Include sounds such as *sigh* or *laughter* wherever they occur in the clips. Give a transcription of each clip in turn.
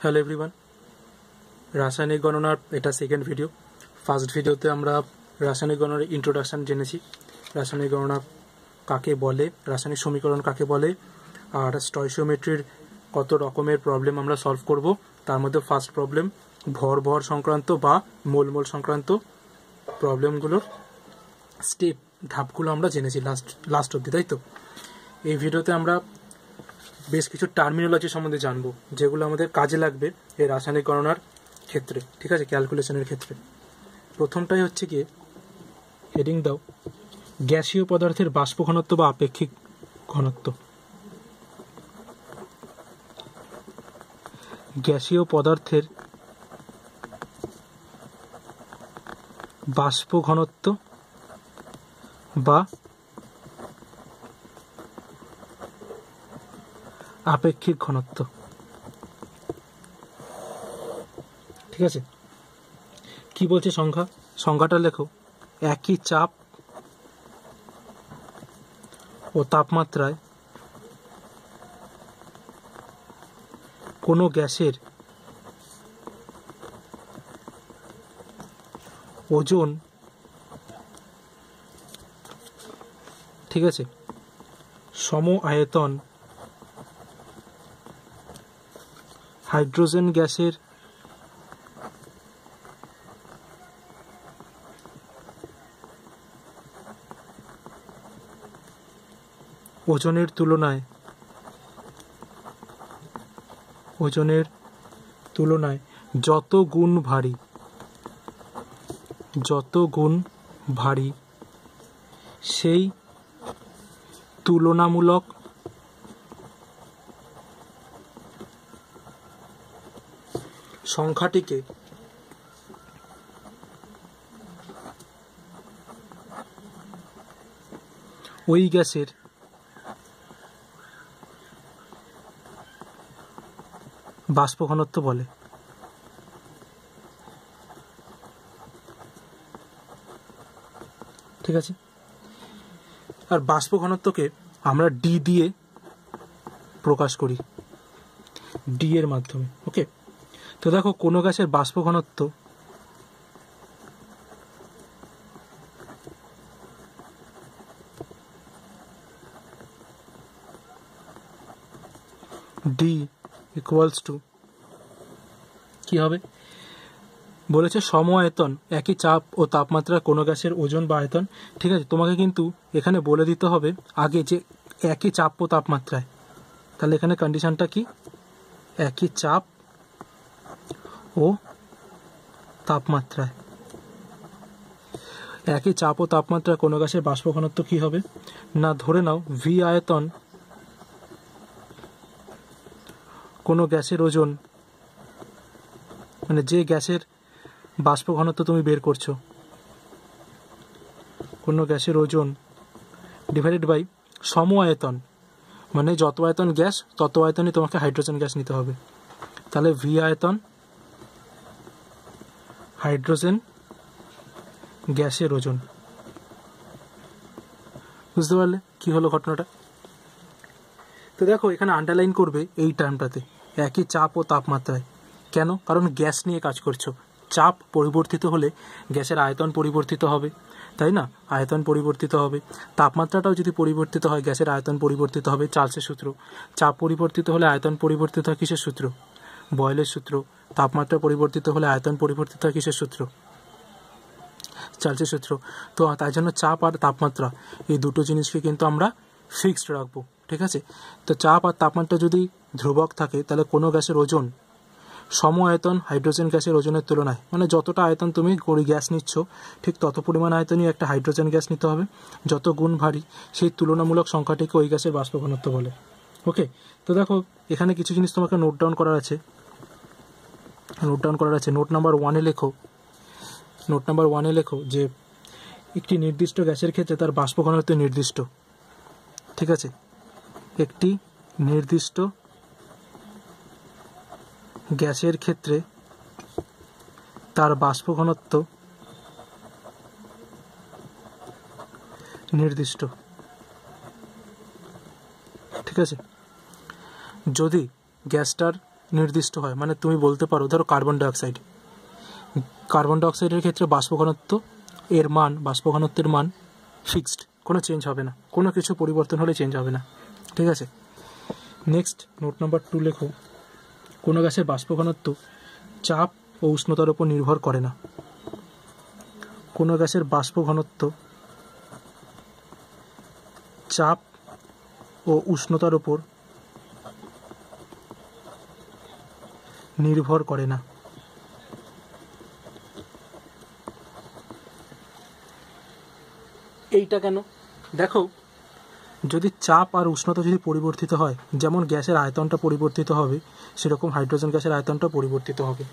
Hello everyone রাসায়নিক গণনার এটা সেকেন্ড ভিডিও ফার্স্ট ভিডিওতে আমরা রাসায়নিক গণনার ইন্ট্রোডাকশন জেনেছি। রাসায়নিক গণনা কাকে বলে, রাসায়নিক সমীকরণ কাকে বলে, আর স্টয়সিওমেট্রির কত রকমের প্রবলেম আমরা সলভ করব। তার মধ্যে ফার্স্ট প্রবলেম ভর ভর সংক্রান্ত বা মোল মোল সংক্রান্ত প্রবলেমগুলোর স্টেপ ধাপগুলো আমরা জেনেছি লাস্ট লাস্ট অব্দি তাই তো? এই ভিডিওতে আমরা বেশ কিছু টার্মিনোলজি সম্বন্ধে জানব, যেগুলো আমাদের কাজে লাগবে এই রাসায়নিক গণনার ক্ষেত্রে, ঠিক আছে? ক্যালকুলেশনের ক্ষেত্রে। প্রথমটাই হচ্ছে কি হেডিং দাও। গ্যাসীয় পদার্থের বাষ্প ঘনত্ব বা আপেক্ষিক ঘনত্ব। গ্যাসীয় পদার্থের বাষ্প ঘনত্ব বা আপেক্ষিক ঘনত্ব। ঠিক আছে? কি বলছে সংখ্যা? সংখ্যাটা লেখো। একই চাপ ও তাপমাত্রায় কোনো গ্যাসের ওজন, ঠিক আছে? সম আয়তন হাইড্রোজেন গ্যাসের ওজনের তুলনায় ওজনের তুলনায় যত গুণ ভারী যত গুণ ভারী সেই তুলনামূলক সংখ্যাটিকে। ওই গ্যাসের বাষ্প ঘনত্ব বলে। ঠিক আছে? আর বাষ্প ঘনত্বকে আমরা ডি দিয়ে প্রকাশ করি। ডি এর মাধ্যমে। তো দেখো, কোনো গ্যাসের বাষ্প ঘনত্ব ডি ইকুয়ালস টু কি হবে? বলেছে সম আয়তন একই চাপ ও তাপমাত্রা কোনো গ্যাসের ওজন বা আয়তন। ঠিক আছে, তোমাকে কিন্তু এখানে বলে দিতে হবে আগে যে একই চাপ ও তাপমাত্রায়। তাহলে এখানে কন্ডিশনটা কি? একই চাপ ও তাপমাত্রায়। একই চাপ ও তাপমাত্রায় কোনো গ্যাসের বাষ্প ঘনত্ব কি হবে? না, ধরে নাও ভি আয়তন কোনো গ্যাসের ওজন মানে যে গ্যাসের বাষ্প ঘনত্ব তুমি বের করছ, কোনো গ্যাসের ওজন ডিভাইডেড বাই সম আয়তন মানে যত আয়তন গ্যাস, তত আয়তনই তোমাকে হাইড্রোজেন গ্যাস নিতে হবে। তাহলে ভি আয়তন হাইড্রোজেন, গ্যাসের ওজন। বুঝতে পারলে কি হলো ঘটনাটা? তো দেখো, এখানে আন্ডারলাইন করবে এই টার্মটাতে একই চাপ ও তাপমাত্রায়। কেন? কারণ গ্যাস নিয়ে কাজ করছ। চাপ পরিবর্তিত হলে গ্যাসের আয়তন পরিবর্তিত হবে, তাই না? আয়তন পরিবর্তিত হবে। তাপমাত্রাটাও যদি পরিবর্তিত হয়, গ্যাসের আয়তন পরিবর্তিত হবে, চার্লসের সূত্র। চাপ পরিবর্তিত হলে আয়তন পরিবর্তিত হয় কিসের সূত্র? বয়লের সূত্র। তাপমাত্রা পরিবর্তিত হলে আয়তন পরিবর্তিত হয় কিসের সূত্র? চার্লসের সূত্র। তো তাই জন্য চাপ আর তাপমাত্রা, এই দুটো জিনিসকে কিন্তু আমরা ফিক্সড রাখব, ঠিক আছে? তো চাপ আর তাপমাত্রা যদি ধ্রুবক থাকে, তাহলে কোনো গ্যাসের ওজন, সম আয়তন হাইড্রোজেন গ্যাসের ওজনের তুলনায় মানে যতটা আয়তন তুমি গড়ি গ্যাস নিচ্ছ, ঠিক তত পরিমাণ আয়তনই একটা হাইড্রোজেন গ্যাস নিতে হবে। যত গুণ ভারী, সেই তুলনামূলক সংখ্যাটিকে ওই গ্যাসের বাষ্প ঘনত্ব বলে। ওকে তো দেখো, এখানে কিছু জিনিস তোমাকে নোট ডাউন করার আছে। নোট ডাউন করার আছে। নোট নাম্বার ওয়ানে লেখো। নোট নাম্বার ওয়ানে লেখো যে, একটি নির্দিষ্ট গ্যাসের ক্ষেত্রে তার বাষ্প ঘনত্ব নির্দিষ্ট। ঠিক আছে? একটি নির্দিষ্ট গ্যাসের ক্ষেত্রে তার বাষ্প ঘনত্ব নির্দিষ্ট। ঠিক আছে? যদি গ্যাসটার নির্দিষ্ট হয়। মানে তুমি বলতে পারো, ধরো কার্বন ডাইঅক্সাইড কার্বন ডাইঅক্সাইডের ক্ষেত্রে বাষ্পঘনত্ব, এর মান, বাষ্পঘনত্বের মান ফিক্সড কোনো চেঞ্জ হবে না। কোনো কিছু পরিবর্তন হলে চেঞ্জ হবে না। ঠিক আছে? নেক্সট নোট নাম্বার টু লেখো। কোনো গ্যাসের বাষ্পঘনত্ব চাপ ও উষ্ণতার উপর নির্ভর করে না। কোনো গ্যাসের বাষ্পঘনত্ব চাপ ও উষ্ণতার উপর নির্ভর করে না। এইটা কেন? দেখো। যদি চাপ আর উষ্ণতা যদি পরিবর্তিত হয় যেমন গ্যাসের আয়তনটা পরিবর্তিত হবে সেরকম হাইড্রোজেন গ্যাসের আয়তনটা পরিবর্তিত হবে।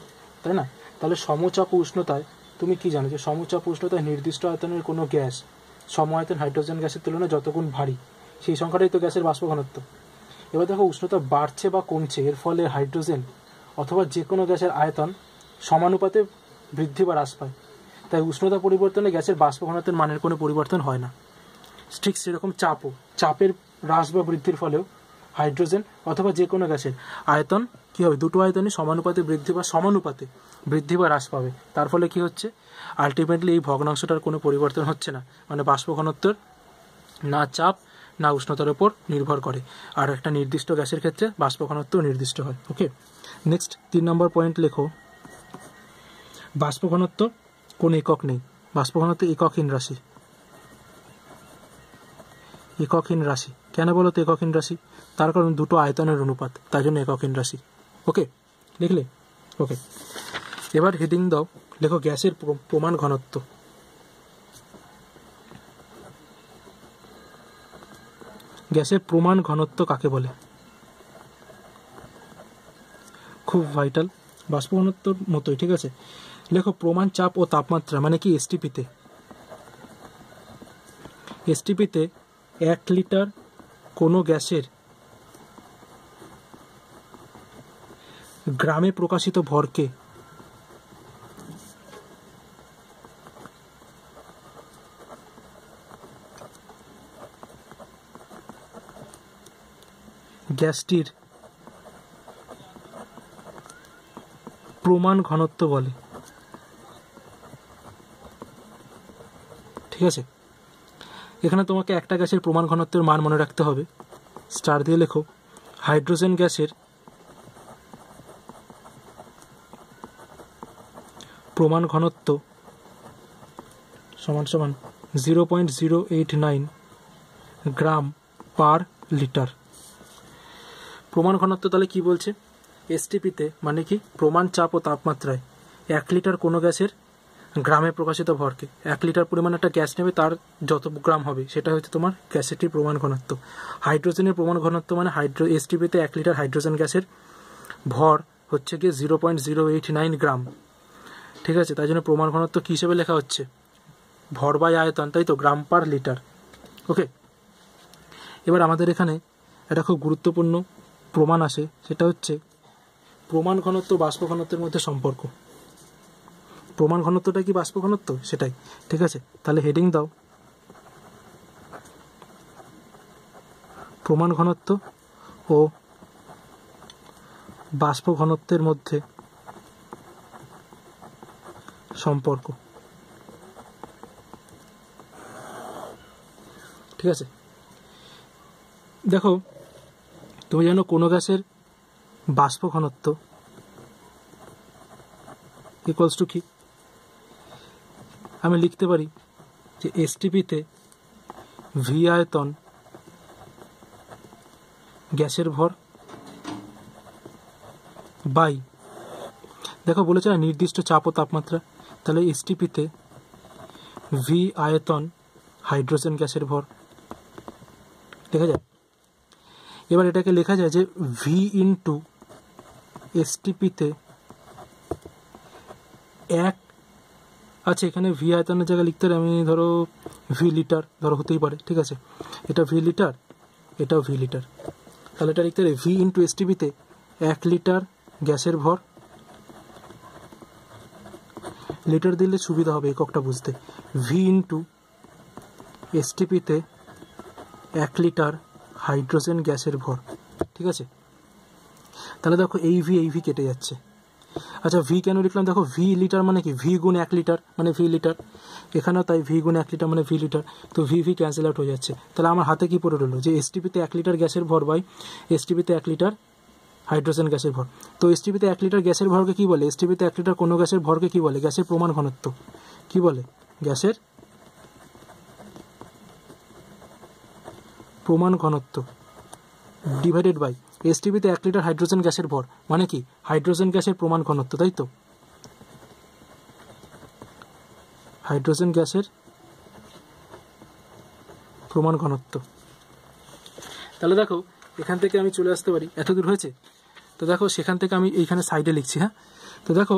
তাই না? তাহলে সমচাপ উষ্ণতায় তুমি কি জানো যে সমচাপ উষ্ণতায় নির্দিষ্ট আয়তনের কোনো গ্যাস সম আয়তন হাইড্রোজেন গ্যাসের তুলনায় যতগুণ ভারী সেই সংখ্যাটাই তো গ্যাসের বাষ্প ঘনত্ব এবার দেখো উষ্ণতা বাড়ছে বা কমছে এর ফলে হাইড্রোজেন অথবা যে কোনো গ্যাসের আয়তন সমানুপাতে বৃদ্ধি বা হ্রাস পায়। তাই উষ্ণতা পরিবর্তনে গ্যাসের বাষ্প ঘনত্বের মানের কোনো পরিবর্তন হয় না। ঠিক সেরকম চাপও, চাপের হ্রাস বা বৃদ্ধির ফলেও হাইড্রোজেন অথবা যে কোনো গ্যাসের আয়তন কী হবে? দুটো আয়তনই সমানুপাতে বৃদ্ধি বা সমানুপাতে বৃদ্ধি বা হ্রাস পাবে। তার ফলে কি হচ্ছে? আলটিমেটলি এই ভগ্নাংশটার কোনো পরিবর্তন হচ্ছে না। মানে বাষ্প ঘনত্বের না চাপ না উষ্ণতার উপর নির্ভর করে। আর একটা নির্দিষ্ট গ্যাসের ক্ষেত্রে বাষ্প ঘনত্ব নির্দিষ্ট হয় ওকে নেক্সট তিন নম্বর পয়েন্ট লেখো। বাষ্প ঘনত্ব কোনো একক নেই। বাষ্প ঘনত্ব এককহীন রাশি। এককহীন রাশি। কেন বলো তো এককহীন রাশি? তার কারণ দুটো আয়তনের অনুপাত তাই জন্য এককহীন রাশি ওকে লিখলে? ওকে এবার হেডিং দাও। লেখো গ্যাসের প্রমাণ ঘনত্ব। গ্যাসের প্রমাণ ঘনত্ব কাকে বলে? খুব ভাইটাল বাষ্প ঘনত্বর মতোই, ঠিক আছে? লেখো, প্রমাণ চাপ ও তাপমাত্রা মানে কি এসটিপিতে এসটিপিতে এক লিটার কোনো গ্যাসের গ্রামে প্রকাশিত ভরকে গ্যাসটির প্রমাণ ঘনত্ব বলে। ঠিক আছে? এখানে তোমাকে একটা গ্যাসের প্রমাণ ঘনত্বের মান মনে রাখতে হবে। স্টার দিয়ে লেখো, হাইড্রোজেন গ্যাসের প্রমাণ ঘনত্ব সমান সমান zero point zero eight nine gram per litre. প্রমাণ ঘনত্ব তাহলে কি বলছে? এসটিপিতে মানে কি? প্রমাণ চাপ ও তাপমাত্রায় এক লিটার কোনো গ্যাসের গ্রামে প্রকাশিত ভরকে। এক লিটার পরিমাণ একটা গ্যাস নেবে, তার যত গ্রাম হবে, সেটা হচ্ছে তোমার গ্যাসেরটির প্রমাণ ঘনত্ব। হাইড্রোজেনের প্রমাণ ঘনত্ব মানে হাইড্রো এসটিপিতে এক লিটার হাইড্রোজেন গ্যাসের ভর হচ্ছে গিয়ে zero point zero eight nine gram. ঠিক আছে? তাই জন্য প্রমাণ ঘনত্ব কী হিসেবে লেখা হচ্ছে? ভর বাই আয়তন, তাই তো? গ্রাম পার লিটার। ওকে এবার আমাদের এখানে একটা খুব গুরুত্বপূর্ণ প্রমাণ আসে, সেটা হচ্ছে প্রমাণ ঘনত্ব বাষ্প ঘনত্বের মধ্যে সম্পর্ক। প্রমাণ ঘনত্বটা কি বাষ্প ঘনত্ব? সেটাই। ঠিক আছে? তাহলে হেডিং দাও। প্রমাণ ঘনত্ব ও বাষ্প ঘনত্বের মধ্যে সম্পর্ক। ঠিক আছে? দেখো তুমি জানো কোনো গ্যাসের বাষ্প ঘনত্ব ইকুয়ালস টু কি? আমি লিখতে পারি যে এসটিপিতে ভি আয়তন গ্যাসের ভর বাই। দেখো বলেছে না, নির্দিষ্ট চাপ ও তাপমাত্রা। তাহলে এসটিপিতে ভি আয়তন হাইড্রোজেন গ্যাসের ভর। দেখা যায় এবার এটাকে লেখা যায় যে ভি ইন্টু এসটিপিতে এক আচ্ছা এখানে ভি আয়তনের জায়গায় লিখতে আমি ধরো ভি লিটার ধরো হতেই পারে, ঠিক আছে? এটা ভি লিটার এটাও ভি লিটার তাহলে এটা লিখতে হবে ভি ইন্টু এসটিপিতে এক লিটার গ্যাসের ভর। লিটার দিলে সুবিধা হবে এককটা বুঝতে। ভি ইন্টু এসটিপিতে এক লিটার হাইড্রোজেন গ্যাসের ভর, ঠিক আছে? তাহলে দেখো এই ভি এই ভি কেটে যাচ্ছে। আচ্ছা ভি কেন লিখলাম? দেখো ভি লিটার মানে কি? ভি গুণ এক লিটার মানে ভি লিটার এখানেও তাই ভি গুণ এক লিটার মানে ভি লিটার তো ভি ভি ক্যান্সেল আউট হয়ে যাচ্ছে। তাহলে আমার হাতে কি পড়ে রইল? যে এসটিপিতে এক লিটার গ্যাসের ভর বাই এসটিপিতে এক লিটার হাইড্রোজেন গ্যাসের ভর। তো এসটিপিতে এক লিটার গ্যাসের ভরকে কি বলে? এসটিপিতে এক লিটার কোনো গ্যাসের ভরকে কি বলে? গ্যাসের প্রমাণ ঘনত্ব। কি বলে? গ্যাসের প্রমাণ ঘনত্ব। ডিভাইডেড বাই এস টিভিতে এক লিটার হাইড্রোজেন গ্যাসের ভর মানে কি? হাইড্রোজেন গ্যাসের প্রমাণ ঘনত্ব, তাই তো? হাইড্রোজেন গ্যাসের প্রমাণ ঘনত্ব। তাহলে দেখো, এখান থেকে আমি চলে আসতে পারি। এত দূর হয়েছে? তো দেখো, সেখান থেকে আমি এইখানে সাইডে লিখছি হ্যাঁ? তো দেখো,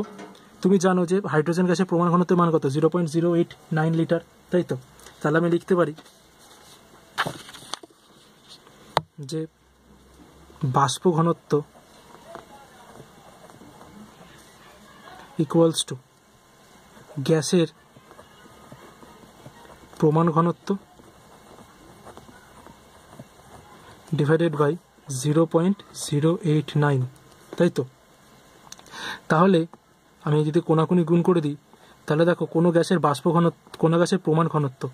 তুমি জানো যে হাইড্রোজেন গ্যাসের প্রমাণ ঘনত্বের মান কত? Zero point zero eight nine litre তাই তো? তাহলে আমি লিখতে পারি যে বাষ্প ঘনত্ব ইকুয়ালস টু গ্যাসের প্রমাণ ঘনত্ব divided by zero point zero eight nine তাই তো? তাহলে আমি যদি কোনাকুনি গুণ করে দিই, তাহলে দেখো কোনো গ্যাসের বাষ্প ঘনত্ব কোনো গ্যাসের প্রমাণ ঘনত্ব,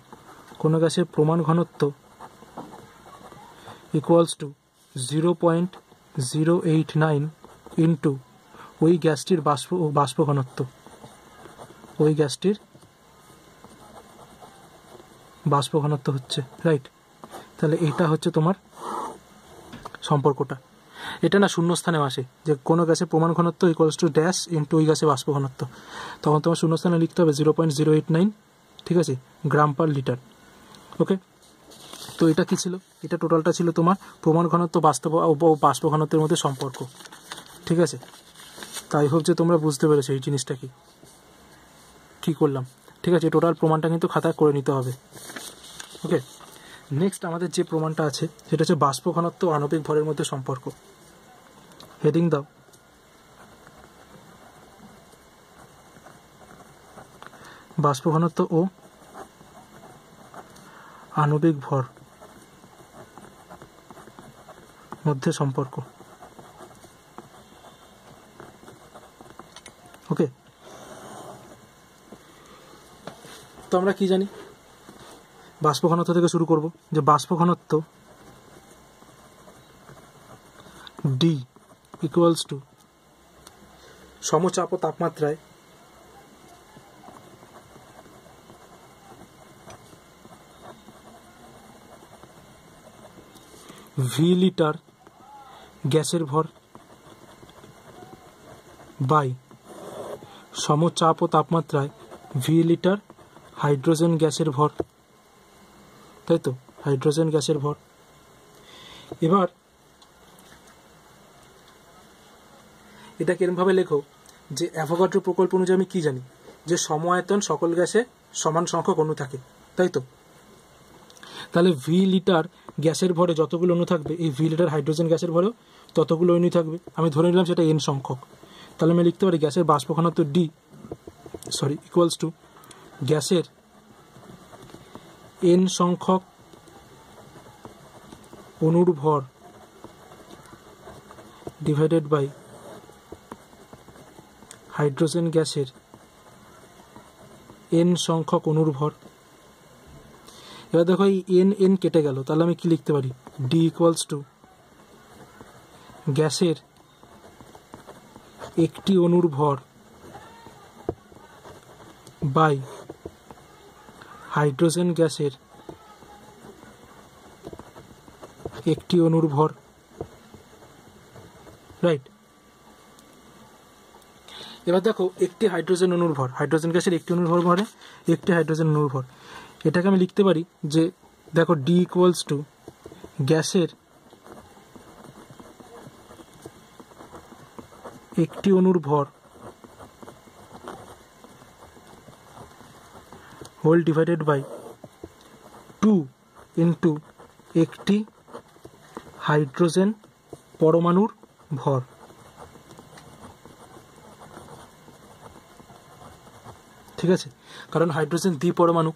কোনো গ্যাসের প্রমাণ ঘনত্ব equals to zero point zero eight nine into ওই গ্যাসটির বাষ্প বাষ্প ঘনত্ব। ওই গ্যাসটির বাষ্প ঘনত্ব হচ্ছে রাইট তাহলে এটা হচ্ছে তোমার সম্পর্কটা। এটা না শূন্যস্থানে আসে, যে কোনো গ্যাসের প্রমাণ ঘনত্ব ইকুয়ালস টু ড্যাশ ইন্টু ওই গ্যাসের বাষ্প ঘনত্ব। তখন তোমার শূন্যস্থানে লিখতে হবে zero point zero eight nine ঠিক আছে? গ্রাম পার লিটার ওকে তো এটা কি ছিল? এটা টোটালটা ছিল তোমার প্রমাণ ঘনত্ব, বাস্তব ও বাষ্প ঘনত্বের মধ্যে সম্পর্ক। ঠিক আছে? তাই হোপ যে তোমরা বুঝতে পেরেছ এই জিনিসটা কি। কী করলাম? ঠিক আছে টোটাল প্রমাণটা কিন্তু খাতায় করে নিতে হবে। ওকে নেক্সট আমাদের যে প্রমাণটা আছে, সেটা হচ্ছে বাষ্প ঘনত্ব আণবিক ভরের মধ্যে সম্পর্ক। হেডিং দাও। বাষ্প ঘনত্ব ও আণবিক ভর। মধ্যে সম্পর্ক। ওকে তো আমরা কি জানি? বাষ্প ঘনত্ব থেকে শুরু করব। যে বাষ্প ঘনত্ব ডি ইকুয়ালস টু সমচাপ তাপমাত্রায় ভি লিটার গ্যাসের ভর। বাই। সমচাপ ও তাপমাত্রায় ভি লিটার হাইড্রোজেন গ্যাসের ভর। তাই তো? হাইড্রোজেন গ্যাসের ভর। এবার এটা কিরমভাবে লেখো যে অ্যাভোগাড্রো প্রকল্প অনুযায়ী আমি কি জানি? যে সমায়তন সকল গ্যাসে সমান সংখ্যক অণু থাকে। তাই তো? তাহলে ভি লিটার গ্যাসের ভরে যতগুলো অণু থাকবে, এই ভি লিটার হাইড্রোজেন গ্যাসের ভরেও ততগুলো অণু থাকবে। আমি ধরে নিলাম সেটা এন সংখ্যক। তাহলে আমি লিখতে পারি গ্যাসের বাষ্প ঘনত্ব ডি সরি ইকুয়ালস টু গ্যাসের এন সংখ্যক অণুর ভর ডিভাইডেড বাই হাইড্রোজেন গ্যাসের এন সংখ্যক অণুর ভর এবার দেখো এই এন এন কেটে গেল। তাহলে আমি কি লিখতে পারি? ডি ইকুয়ালস টু গ্যাসের একটি অণুর ভর বাই হাইড্রোজেন গ্যাসের একটি অণুর ভর রাইট। এবার দেখো, একটি হাইড্রোজেন অণুর ভর হাইড্রোজেন গ্যাসের একটি অণুর ভর ভরে একটি হাইড্রোজেন অণুর ভর এটাকে আমি লিখতে পারি যে, দেখো ডি ইকুয়ালস টু গ্যাসের একটি অণুর ভর whole divided by two into একটি হাইড্রোজেন পরমাণুর ভর। ঠিক আছে? কারণ হাইড্রোজেন দ্বি পরমাণু।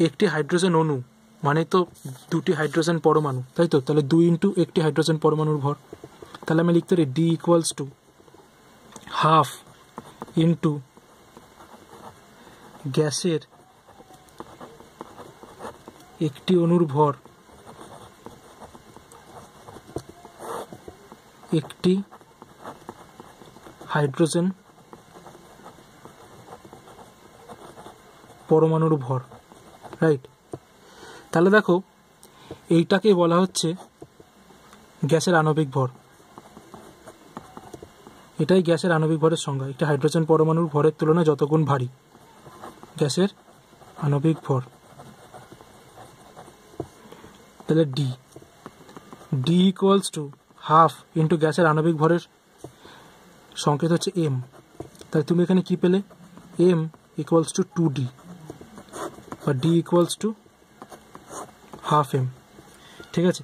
একটি হাইড্রোজেন অণু মানে তো দুটি হাইড্রোজেন পরমাণু, তাই তো? তাহলে দুই ইন্টু একটি হাইড্রোজেন পরমাণুর ভর। তাহলে আমি লিখতে পারি D equals to half into গ্যাসের একটি অণুর ভর একটি হাইড্রোজেন পরমাণুর ভর রাইট তাহলে দেখো, এইটাকে বলা হচ্ছে গ্যাসের আণবিক ভর। এটাই গ্যাসের আণবিক ভরের সংজ্ঞা। একটা হাইড্রোজেন পরমাণুর ভরের তুলনায় যতগুণ ভারী, গ্যাসের আণবিক ভর। তাহলে D D equals to half into গ্যাসের আণবিক ভরের সংকেত হচ্ছে এম তাহলে তুমি এখানে কি পেলে? M equals to two D বা D equals to half M ঠিক আছে?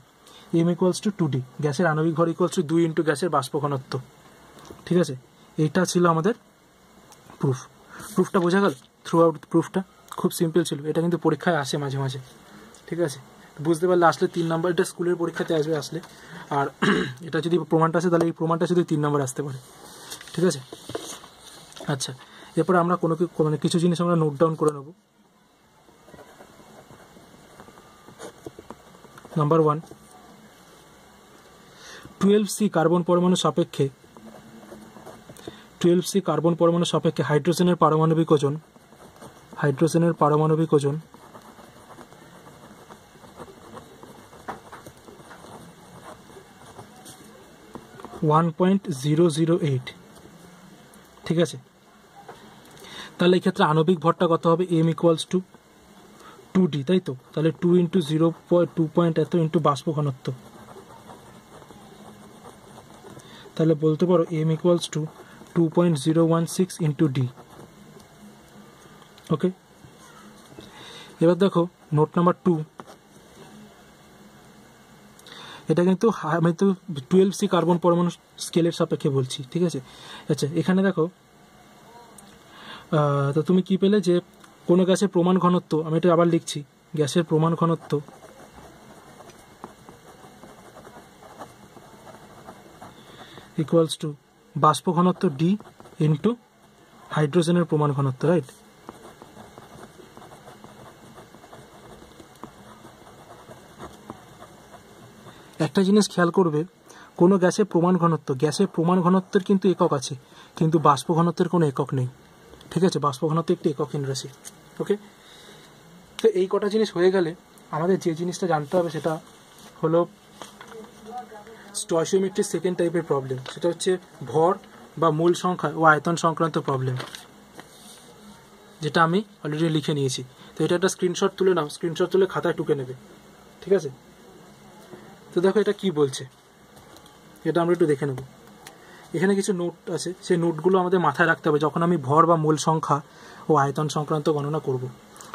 M equals to two D গ্যাসের আণবিক ভর ইকুয়ালস টু দুই ইন্টু গ্যাসের বাষ্প ঘনত্ব ঠিক আছে? এইটা ছিল আমাদের প্রুফ প্রুফটা বোঝা গেল? থ্রু আউট প্রুফটা খুব সিম্পল ছিল। এটা কিন্তু পরীক্ষায় আসে মাঝে মাঝে। ঠিক আছে? বুঝতে পারলে আসলে তিন নম্বর এটা স্কুলের পরীক্ষাতে আসবে আসলে। আর *clears throat* এটা যদি প্রমাণটা আসে, তাহলে এই প্রমাণটা শুধু তিন নম্বর আসতে পারে। ঠিক আছে? আচ্ছা এরপরে আমরা কোনো মানে কিছু জিনিস আমরা নোট ডাউন করে নেব। Number one twelve C carbon পরমাণু সাপেক্ষে টুয়েলভ সি কার্বন পরমাণু সাপেক্ষে হাইড্রোজেনের পারমাণবিক ওজন। হাইড্রোজেনের পারমাণবিক ওজন। One point zero zero eight. ঠিক আছে? তাহলে এই ক্ষেত্রে আণবিক ভরটা কত হবে? M equals to two D, তাই তো? তাহলে two into zero two point এত ইন্টু বাষ্প ঘনত্ব। তাহলে বলতে পারো M equals to two point zero one six into D okay এবার দেখো নোট নাম্বার টু এটা কিন্তু আমি তো টুয়েলভ সি কার্বন পরমাণু স্কেলের সাপেক্ষে বলছি, ঠিক আছে? আচ্ছা এখানে দেখো তো তুমি কি পেলে যে কোনো গ্যাসের প্রমাণ ঘনত্ব, আমি এটা আবার লিখছি, গ্যাসের প্রমাণ ঘনত্ব ইকুয়ালস টু বাষ্প ঘনত্ব ডি ইন্টু হাইড্রোজেনের প্রমাণ ঘনত্ব রাইট একটা জিনিস খেয়াল করবে, কোনো গ্যাসের প্রমাণ ঘনত্ব, গ্যাসের প্রমাণ ঘনত্বের কিন্তু একক আছে, কিন্তু বাষ্প ঘনত্বের কোনো একক নেই। ঠিক আছে? বাষ্প ঘনত্ব একটি এককহীন রাশি ওকে তো এই কটা জিনিস হয়ে গেলে আমাদের যে জিনিসটা জানতে হবে সেটা হলো স্টয়সিওমেট্রিক সেকেন্ড টাইপের প্রবলেম, সেটা হচ্ছে ভর বা মূল সংখ্যা ও আয়তন সংক্রান্ত প্রবলেম, যেটা আমি অলরেডি লিখে নিয়েছি। তো এটা একটা স্ক্রিনশট তুলে নাও স্ক্রিনশট তুলে খাতায় টুকে নেবে, ঠিক আছে? তো দেখো এটা কি বলছে। এটা আমরা একটু দেখে নেব। এখানে কিছু নোট আছে, সেই নোটগুলো আমাদের মাথায় রাখতে হবে যখন আমি ভর বা মূল সংখ্যা ও আয়তন সংক্রান্ত গণনা করব।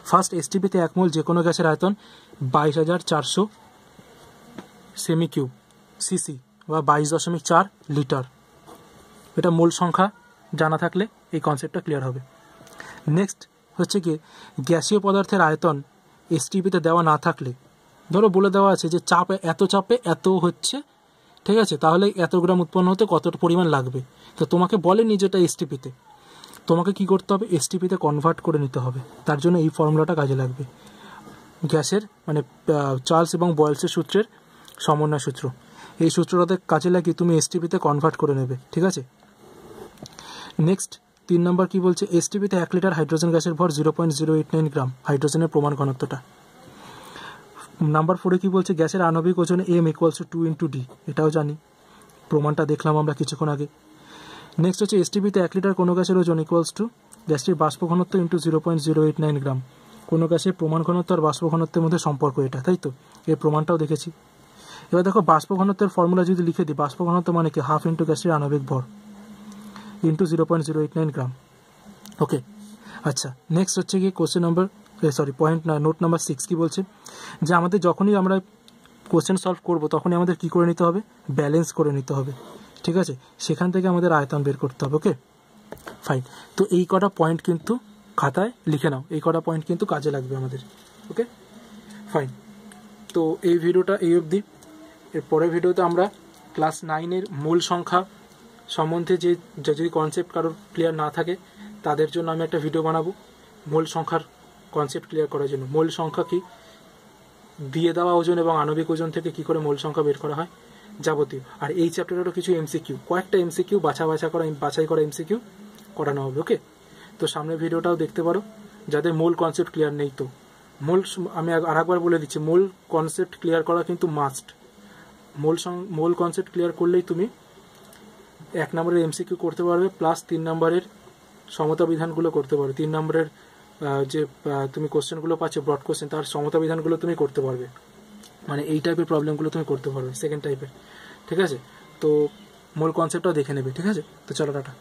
ফার্স্ট এসটিপিতে এক মোল যে কোনো গ্যাসের আয়তন বাইশ হাজার চারশো সেমি কিউব সিসি বা বাইশ দশমিক চার লিটার। এটা মূল সংখ্যা, জানা থাকলে এই কনসেপ্টটা ক্লিয়ার হবে। নেক্সট হচ্ছে কি গ্যাসীয় পদার্থের আয়তন এসটিপিতে দেওয়া না থাকলে। ধরো বলে দেওয়া আছে যে চাপে এত চাপে এত হচ্ছে, ঠিক আছে? তাহলে এত গ্রাম উৎপন্ন হতে কত পরিমাণ লাগবে? তো তোমাকে বলেনি যেটা এসটিপিতে তোমাকে কি করতে হবে? এসটিপিতে কনভার্ট করে নিতে হবে। তার জন্য এই ফর্মুলাটা কাজে লাগবে। গ্যাসের মানে চার্লস এবং বয়েলসের সূত্রের সমন্বয় সূত্র। এই সূত্রটাতে কাজে লাগিয়ে তুমি এসটিপিতে কনভার্ট করে নেবে, ঠিক আছে? নেক্সট তিন নম্বর কি বলছে? এসটিপিতে এক লিটার হাইড্রোজেন গ্যাসের ভর zero point zero eight nine gram হাইড্রোজেনের প্রমাণ ঘনত্বটা। নাম্বার ফোরে কি বলছে? গ্যাসের আণবিক ওজন M equals two into D এটাও জানি। প্রমাণটা দেখলাম আমরা কিছুক্ষণ আগে। নেক্সট হচ্ছে এসটিপিতে এক লিটার কোনো গ্যাসের ওজন ইকুয়ালস টু গ্যাসটির বাষ্প ঘনত্ব into zero point zero eight nine gram কোনো গ্যাসের প্রমাণ ঘনত্ব আর বাষ্প ঘনত্বের মধ্যে সম্পর্ক এটা, তাই তো? এর প্রমাণটাও দেখেছি। এবার দেখো বাষ্প ঘনত্বের ফর্মুলা যদি লিখে দিই বাষ্প ঘনত্ব মানে কি? হাফ ইন্টু গ্যাসের আণবিক ভর into zero point zero eight nine gram okay আচ্ছা নেক্সট হচ্ছে কি কোশ্চেন নম্বর সরি পয়েন্ট না নোট নাম্বার সিক্স কি বলছে? যে আমাদের যখনই আমরা কোশ্চেন সলভ করব, তখনই আমাদের কি করে নিতে হবে? ব্যালেন্স করে নিতে হবে। ঠিক আছে? সেখান থেকে আমাদের আয়তন বের করতে হবে ওকে ফাইন তো এই কটা পয়েন্ট কিন্তু খাতায় লিখে নাও। এই কটা পয়েন্ট কিন্তু কাজে লাগবে আমাদের ওকে ফাইন তো এই ভিডিওটা এই অবধি। এর পরের ভিডিওতে আমরা ক্লাস নাইনের মূল সংখ্যা সম্বন্ধে যে যদি কনসেপ্ট কারোর ক্লিয়ার না থাকে, তাদের জন্য আমি একটা ভিডিও বানাবো। মূল সংখ্যার কনসেপ্ট ক্লিয়ার করার জন্য। মূল সংখ্যা কি? দিয়ে দেওয়া ওজন এবং আণবিক ওজন থেকে কি করে মূল সংখ্যা বের করা হয়? যাবতীয়। আর এই চ্যাপ্টারেরও কিছু এমসিকিউ কয়েকটা এমসিকিউ বাছা বাছা করা, বাছাই করা এমসিকিউ করানো হবে ওকে তো সামনের ভিডিওটাও দেখতে পারো, যাদের মূল কনসেপ্ট ক্লিয়ার নেই তো। মূল, আমি আর একবার বলে দিচ্ছি, মূল কনসেপ্ট ক্লিয়ার করা কিন্তু মাস্ট মূল মূল কনসেপ্ট ক্লিয়ার করলেই তুমি এক নম্বরের এমসিকিউ করতে পারবে প্লাস তিন নম্বরের সমতা বিধানগুলো করতে পারবে। তিন নম্বরের যে তুমি কোশ্চেনগুলো পাচ্ছ ব্রড কোশ্চেন তার সমতা বিধানগুলো তুমি করতে পারবে। মানে এই টাইপের প্রবলেমগুলো তুমি করতে পারবে সেকেন্ড টাইপের ঠিক আছে? তো মূল কনসেপ্টটাও দেখে নেবে, ঠিক আছে? তো চলো, টাটা।